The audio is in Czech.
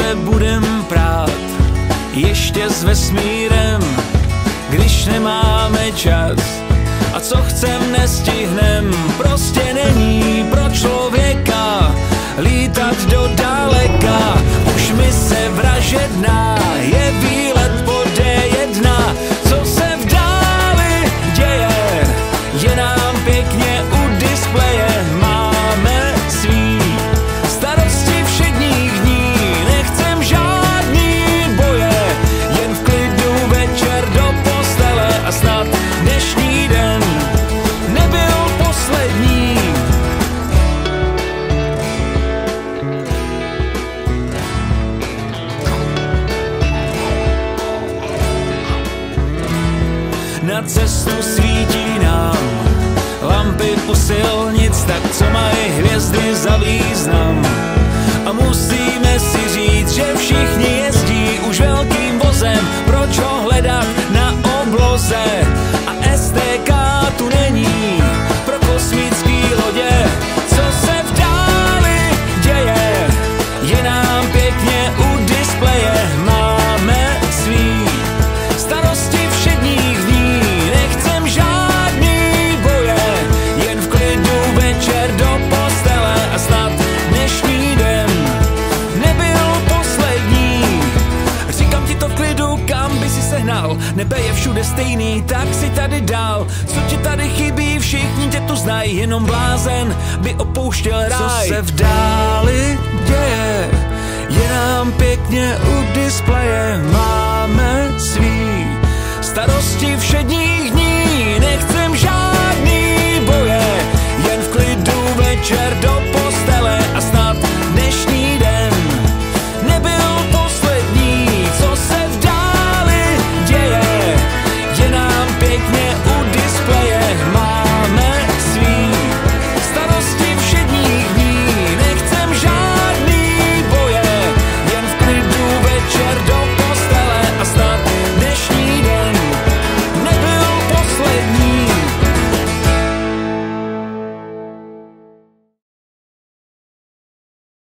se budem prát ještě s vesmírem, když nemáme čas a co chcem nestihnem, prostě není pro člověka lítat do daleka. Už mi se vražedná je výlet po D1, co se v dáli děje, je nám pěkně u displeje. Na cestu svítí nám lampy u silnic, tak co mají hvězdy za význam. Sehnal, nebe je všude stejný, tak si tady dál. Co ti tady chybí, všichni tě tu znají, jenom blázen by opouštěl ráj. Co se v dáli děje,